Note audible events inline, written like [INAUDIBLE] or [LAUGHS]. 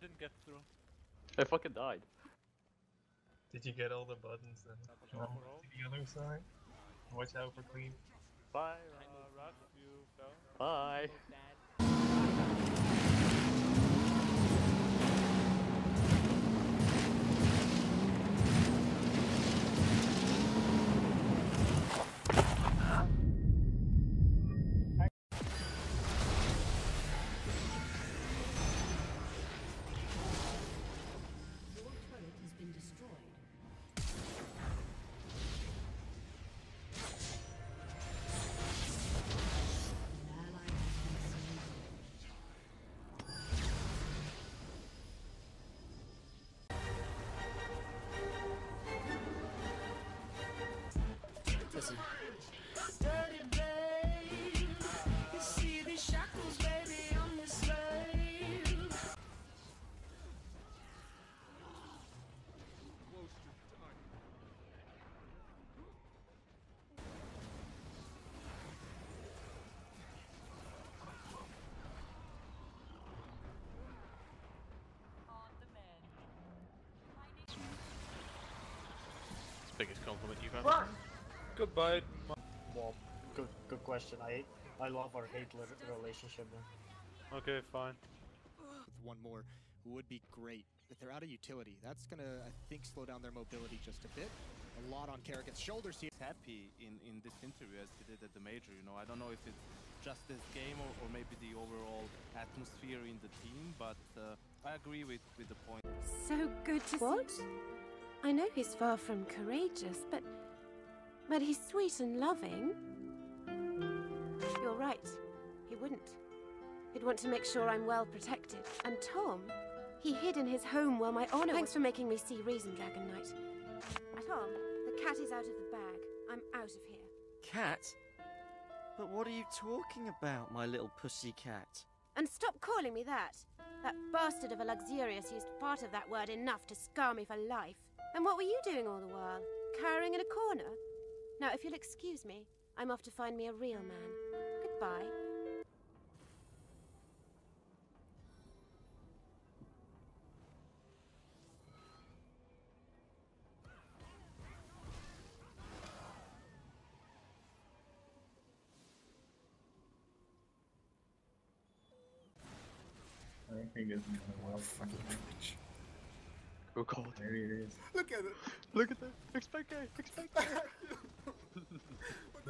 didn't get through. I fucking died. Did you get all the buttons then? That was Come all for all. to the other side. Watch out for Queen. Bye. Uh, Ruff, you fell. Bye. Biggest compliment you've ever. Goodbye. Well, good good question. I I love our hate li- relationship. Man. Okay, fine. with one more would be great. If they're out of utility, that's gonna, I think, slow down their mobility just a bit. A lot on Kerrigan's shoulders here. happy in, in this interview as he did at the major. You know, I don't know if it's just this game or, or maybe the overall atmosphere in the team, but uh, I agree with, with the point. So good to what? I know he's far from courageous, but but he's sweet and loving. You're right. He wouldn't. He'd want to make sure I'm well protected. And Tom, he hid in his home while my honor. Thanks for making me see reason, Dragon Knight. Tom, the cat is out of the bag. I'm out of here. Cat? But what are you talking about, my little pussy cat? And stop calling me that. That bastard of a luxurious used part of that word enough to scar me for life. And what were you doing all the while? Cowering in a corner? Now, if you'll excuse me, I'm off to find me a real man. Goodbye. I think the well. Oh. There he is. Look at it. Look at that. Expect gay. Expect gay. [LAUGHS] [LAUGHS] what